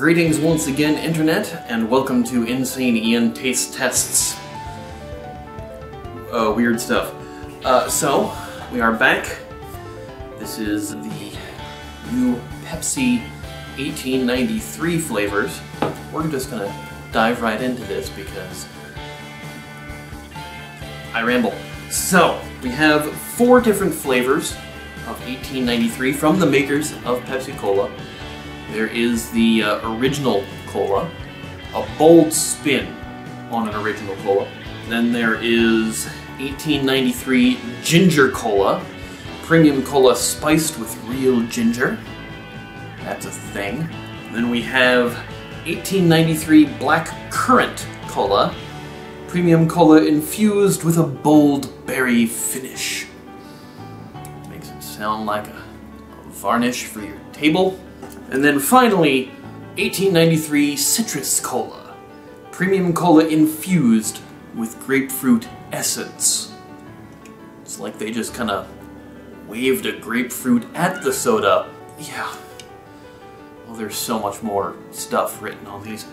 Greetings once again, Internet, and welcome to Insane Ian Taste Tests. Uh, weird stuff. Uh, so, we are back. This is the new Pepsi 1893 flavors. We're just gonna dive right into this because I ramble. So, we have four different flavors of 1893 from the makers of Pepsi Cola. There is the uh, original cola, a bold spin on an original cola. Then there is 1893 ginger cola, premium cola spiced with real ginger. That's a thing. Then we have 1893 black currant cola, premium cola infused with a bold berry finish. Makes it sound like a, a varnish for your table. And then finally, 1893 Citrus Cola. Premium cola infused with grapefruit essence. It's like they just kind of waved a grapefruit at the soda. Yeah. Well, there's so much more stuff written on these.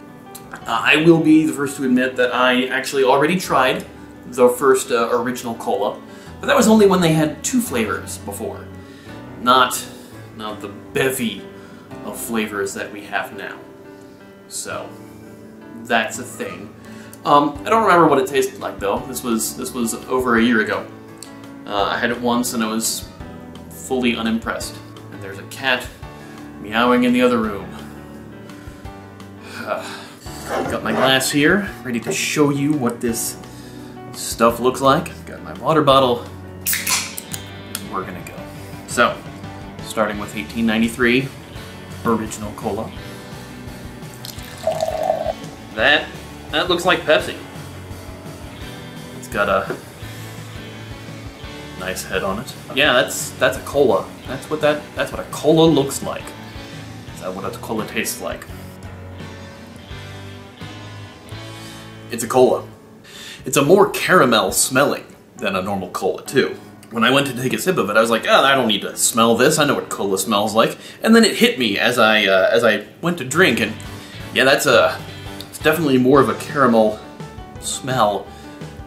Uh, I will be the first to admit that I actually already tried the first uh, original cola, but that was only when they had two flavors before, not, not the bevy of flavors that we have now. So, that's a thing. Um, I don't remember what it tasted like though. This was this was over a year ago. Uh, I had it once and I was fully unimpressed. And there's a cat meowing in the other room. Got my glass here, ready to show you what this stuff looks like. Got my water bottle. We're gonna go. So, starting with 1893, original cola. That that looks like Pepsi. It's got a nice head on it. Yeah, that's that's a cola. That's what that that's what a cola looks like. Is that what a cola tastes like? It's a cola. It's a more caramel smelling than a normal cola too when I went to take a sip of it, I was like, oh, I don't need to smell this. I know what cola smells like. And then it hit me as I uh, as I went to drink, and yeah, that's a it's definitely more of a caramel smell.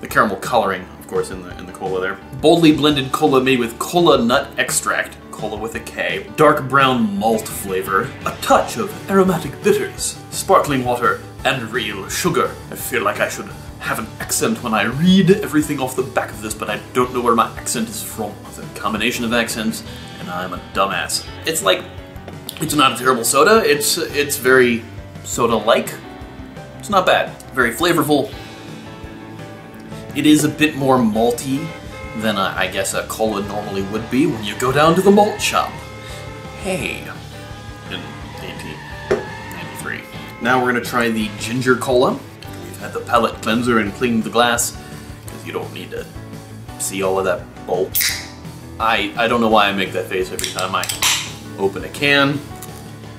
The caramel coloring, of course, in the in the cola there. Boldly blended cola made with cola nut extract, cola with a K, dark brown malt flavor, a touch of aromatic bitters, sparkling water, and real sugar. I feel like I should have an accent when I read everything off the back of this, but I don't know where my accent is from. It's a combination of accents, and I'm a dumbass. It's like, it's not a terrible soda. It's it's very soda-like. It's not bad. Very flavorful. It is a bit more malty than a, I guess a cola normally would be when you go down to the malt shop. Hey, in 1893. Now we're gonna try the ginger cola had the pellet cleanser and cleaned the glass, because you don't need to see all of that bulk. I, I don't know why I make that face every time I open a can.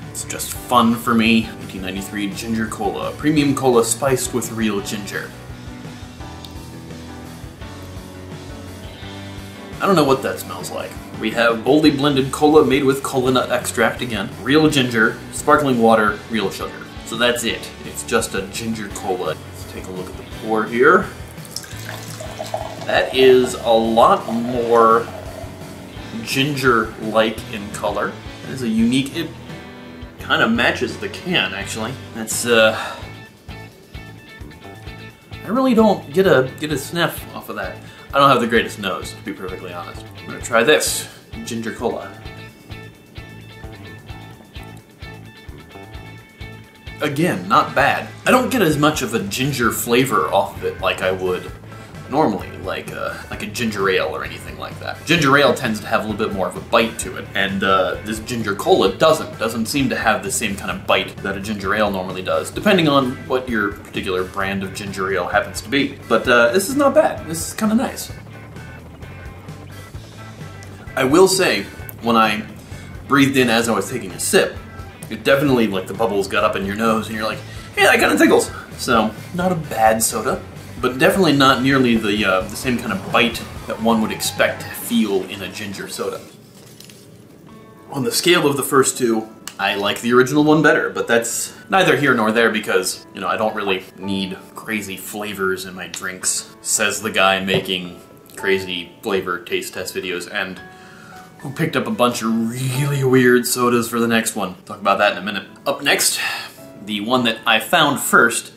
It's just fun for me. 1993 Ginger Cola. Premium cola spiced with real ginger. I don't know what that smells like. We have boldly blended cola made with cola nut extract again, real ginger, sparkling water, real sugar. So that's it. It's just a ginger cola. Take a look at the pour here. That is a lot more ginger-like in color. That is a unique, it kind of matches the can actually. That's uh, I really don't get a get a sniff off of that. I don't have the greatest nose, to be perfectly honest. I'm gonna try this, ginger cola. Again, not bad. I don't get as much of a ginger flavor off of it like I would normally, like a, uh, like a ginger ale or anything like that. Ginger ale tends to have a little bit more of a bite to it, and uh, this ginger cola doesn't. Doesn't seem to have the same kind of bite that a ginger ale normally does, depending on what your particular brand of ginger ale happens to be. But uh, this is not bad. This is kind of nice. I will say, when I breathed in as I was taking a sip, it definitely, like, the bubbles got up in your nose and you're like, hey, that kind of tickles. So, not a bad soda, but definitely not nearly the, uh, the same kind of bite that one would expect to feel in a ginger soda. On the scale of the first two, I like the original one better, but that's neither here nor there because, you know, I don't really need crazy flavors in my drinks, says the guy making crazy flavor taste test videos and who picked up a bunch of really weird sodas for the next one. Talk about that in a minute. Up next, the one that I found first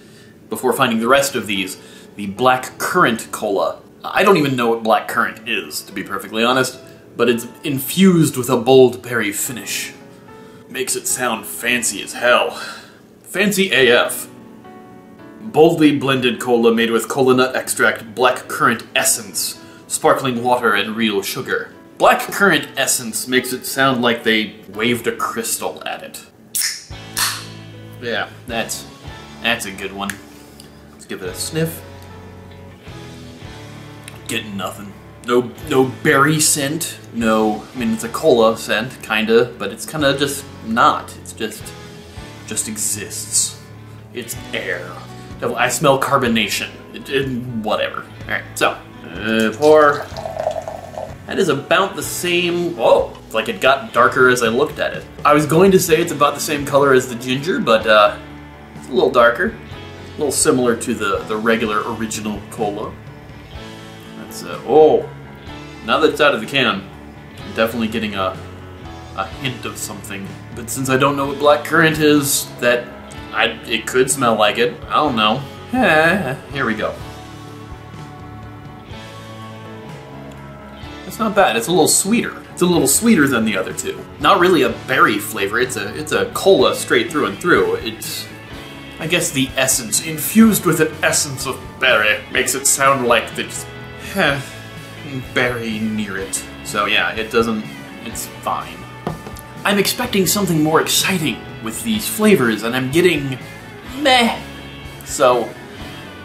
before finding the rest of these, the Black Currant Cola. I don't even know what black currant is, to be perfectly honest, but it's infused with a bold berry finish. Makes it sound fancy as hell. Fancy AF. Boldly blended cola made with cola nut extract, black currant essence, sparkling water, and real sugar. Black currant essence makes it sound like they waved a crystal at it. Yeah, that's that's a good one. Let's give it a sniff. Getting nothing. No no berry scent. No, I mean it's a cola scent, kinda, but it's kinda just not. It's just just exists. It's air. I smell carbonation. It, it, whatever. Alright, so uh, pour. That is about the same. Whoa, it's like it got darker as I looked at it. I was going to say it's about the same color as the ginger, but uh, it's a little darker. A little similar to the, the regular original cola. That's, uh, oh, now that it's out of the can, I'm definitely getting a, a hint of something. But since I don't know what black currant is, that I, it could smell like it. I don't know. Here we go. It's not bad. It's a little sweeter. It's a little sweeter than the other two. Not really a berry flavor. It's a it's a cola straight through and through. It's I guess the essence infused with an essence of berry makes it sound like there's heh, berry near it. So yeah, it doesn't. It's fine. I'm expecting something more exciting with these flavors, and I'm getting meh. So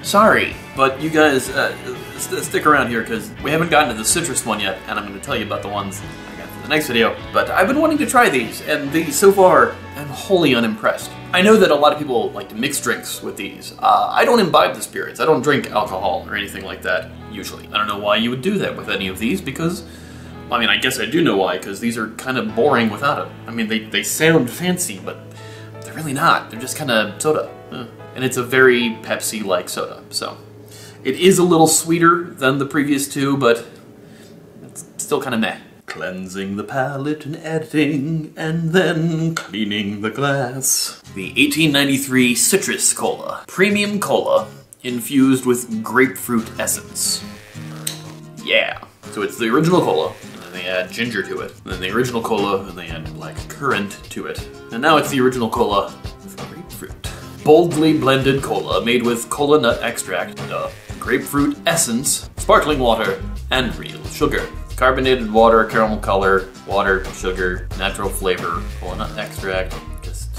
sorry, but you guys. Uh, st stick around here because we haven't gotten to the citrus one yet, and I'm going to tell you about the ones I got for the next video. But I've been wanting to try these, and these so far, I'm wholly unimpressed. I know that a lot of people like to mix drinks with these. Uh, I don't imbibe the spirits. I don't drink alcohol or anything like that, usually. I don't know why you would do that with any of these, because I mean, I guess I do know why, because these are kind of boring without it. I mean, they, they sound fancy, but they're really not. They're just kind of soda. And it's a very Pepsi-like soda, so. It is a little sweeter than the previous two, but it's still kind of meh. Cleansing the palate and editing, and then cleaning the glass. The 1893 Citrus Cola. Premium cola infused with grapefruit essence. Yeah. So it's the original cola, and then they add ginger to it. And then the original cola, and they add black currant to it. And now it's the original cola with grapefruit. Boldly blended cola made with cola nut extract, duh, grapefruit essence, sparkling water, and real sugar. Carbonated water, caramel color, water, sugar, natural flavor, nut extract, just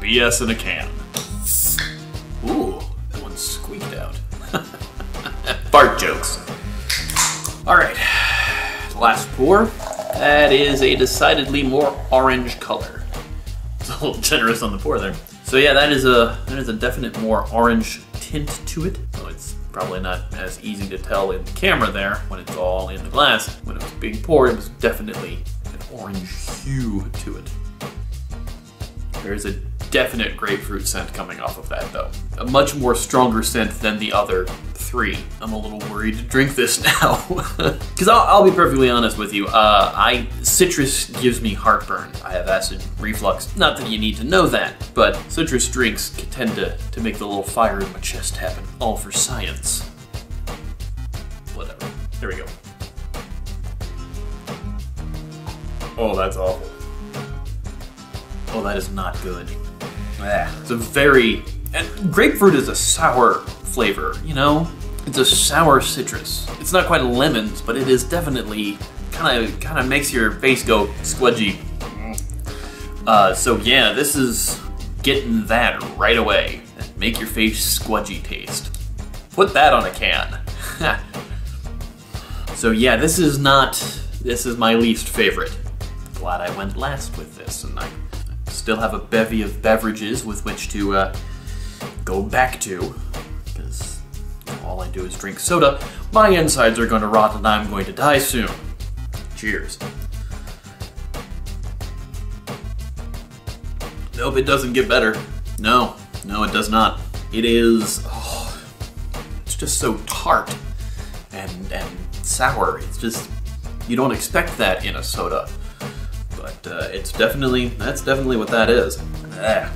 BS in a can. Ooh, that one squeaked out. Fart jokes. Alright, last pour. That is a decidedly more orange color. It's a little generous on the pour there. So yeah, that is a that is a definite more orange tint to it. So it's probably not as easy to tell in the camera there when it's all in the glass. When it was being poured, it was definitely an orange hue to it. There's a definite grapefruit scent coming off of that though. A much more stronger scent than the other three. I'm a little worried to drink this now. Because I'll, I'll, be perfectly honest with you, uh, I citrus gives me heartburn. I have acid reflux. Not that you need to know that, but citrus drinks tend to, to make the little fire in my chest happen. All for science. Whatever. There we go. Oh, that's awful. Oh, that is not good. Ah, it's a very... And grapefruit is a sour flavor, you know? It's a sour citrus. It's not quite lemons, but it is definitely kind of kind of makes your face go squudgy. Uh, so yeah, this is getting that right away. Make your face squudgy taste. Put that on a can. so yeah, this is not, this is my least favorite. Glad I went last with this, and I still have a bevy of beverages with which to uh, go back to all I do is drink soda, my insides are going to rot and I'm going to die soon. Cheers. Nope, it doesn't get better. No, no, it does not. It is. Oh, it's just so tart and and sour. It's just you don't expect that in a soda, but uh, it's definitely that's definitely what that is. Ah,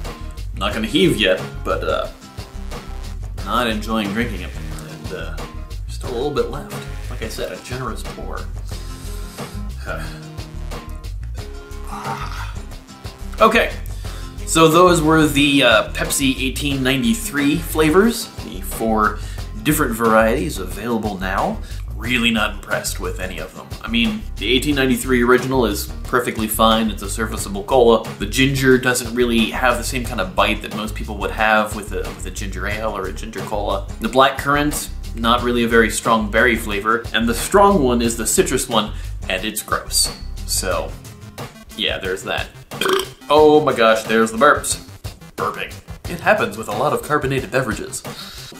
not gonna heave yet, but uh, not enjoying drinking it, and uh, still a little bit left. Like I said, a generous pour. okay, so those were the uh, Pepsi 1893 flavors, the four different varieties available now. Really not impressed with any of them. I mean, the 1893 original is perfectly fine. It's a serviceable cola. The ginger doesn't really have the same kind of bite that most people would have with a, with a ginger ale or a ginger cola. The black currant, not really a very strong berry flavor. And the strong one is the citrus one, and it's gross. So, yeah, there's that. oh my gosh, there's the burps. Burping. It happens with a lot of carbonated beverages.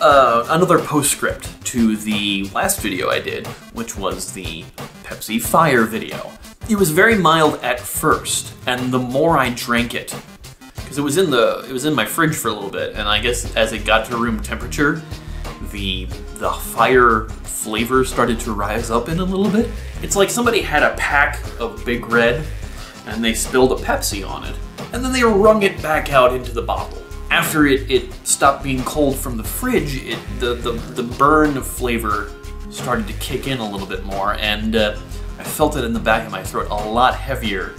Uh, another postscript to the last video I did, which was the Pepsi Fire video. It was very mild at first, and the more I drank it, because it was in the it was in my fridge for a little bit, and I guess as it got to room temperature, the the fire flavor started to rise up in a little bit. It's like somebody had a pack of Big Red, and they spilled a Pepsi on it, and then they wrung it back out into the bottle after it, it stopped being cold from the fridge, it, the, the, the burn flavor started to kick in a little bit more, and uh, I felt it in the back of my throat a lot heavier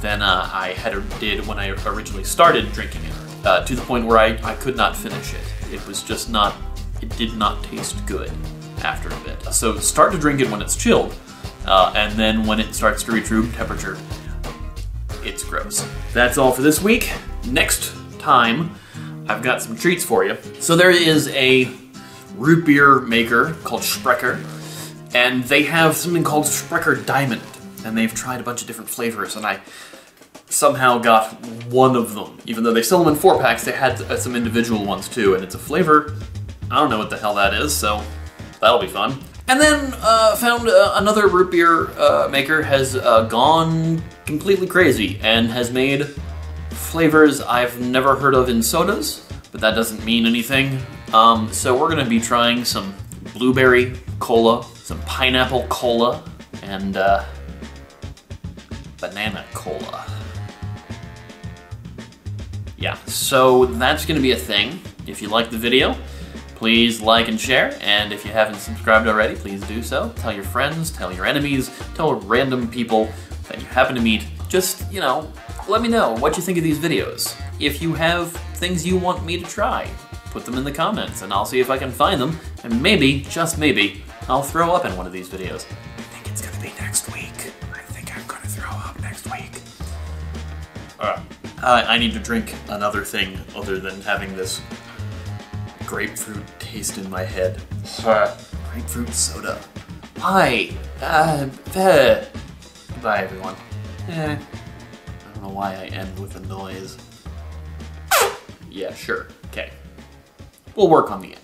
than uh, I had did when I originally started drinking it, uh, to the point where I, I could not finish it. It was just not, it did not taste good after a bit. So start to drink it when it's chilled, uh, and then when it starts to reach room temperature, it's gross. That's all for this week. Next time, I've got some treats for you. So there is a root beer maker called Sprecher, and they have something called Sprecher Diamond, and they've tried a bunch of different flavors, and I somehow got one of them. Even though they sell them in four packs, they had some individual ones too, and it's a flavor, I don't know what the hell that is, so that'll be fun. And then uh, found uh, another root beer uh, maker has uh, gone completely crazy and has made flavors I've never heard of in sodas, but that doesn't mean anything. Um, so we're gonna be trying some blueberry cola, some pineapple cola, and uh, banana cola. Yeah, so that's gonna be a thing. If you like the video, please like and share, and if you haven't subscribed already, please do so. Tell your friends, tell your enemies, tell random people that you happen to meet. Just, you know, let me know what you think of these videos. If you have things you want me to try, put them in the comments and I'll see if I can find them, and maybe, just maybe, I'll throw up in one of these videos. I think it's gonna be next week. I think I'm gonna throw up next week. Alright. Uh, I need to drink another thing other than having this grapefruit taste in my head. grapefruit soda. Hi. Uh, uh. Goodbye, everyone. Eh I don't know why I end with a noise. Yeah, sure. Okay. We'll work on the end.